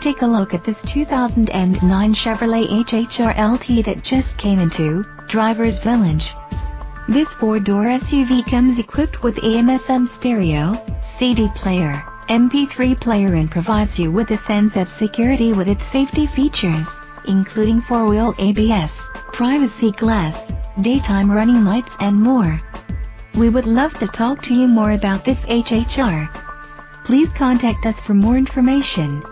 Take a look at this 2009 Chevrolet HHR LT that just came into Driver's Village. This four-door SUV comes equipped with AM-FM stereo, CD player, MP3 player and provides you with a sense of security with its safety features, including four-wheel ABS, privacy glass, daytime running lights and more. We would love to talk to you more about this HHR. Please contact us for more information.